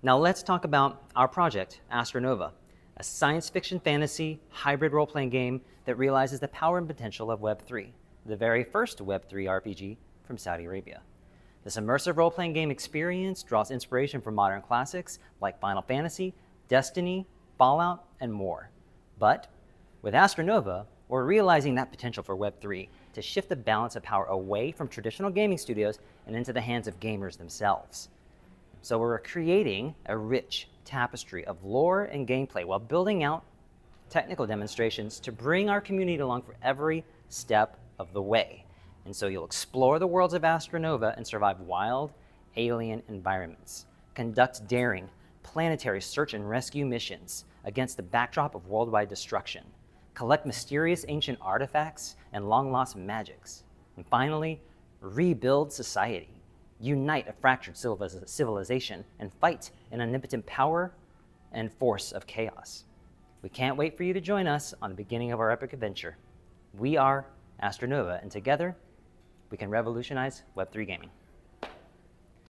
Now let's talk about our project, AstraNova, a science fiction fantasy hybrid role-playing game that realizes the power and potential of Web3, the very first Web3 RPG from Saudi Arabia. This immersive role-playing game experience draws inspiration from modern classics like Final Fantasy, Destiny, Fallout, and more. But with AstraNova, we're realizing that potential for Web3 to shift the balance of power away from traditional gaming studios and into the hands of gamers themselves. So we're creating a rich tapestry of lore and gameplay while building out technical demonstrations to bring our community along for every step of the way. And so you'll explore the worlds of AstraNova and survive wild, alien environments, conduct daring, planetary search and rescue missions against the backdrop of worldwide destruction, collect mysterious ancient artifacts and long-lost magics, and finally, rebuild society unite a fractured civilization, and fight an omnipotent power and force of chaos. We can't wait for you to join us on the beginning of our epic adventure. We are AstraNova, and together, we can revolutionize Web3 gaming.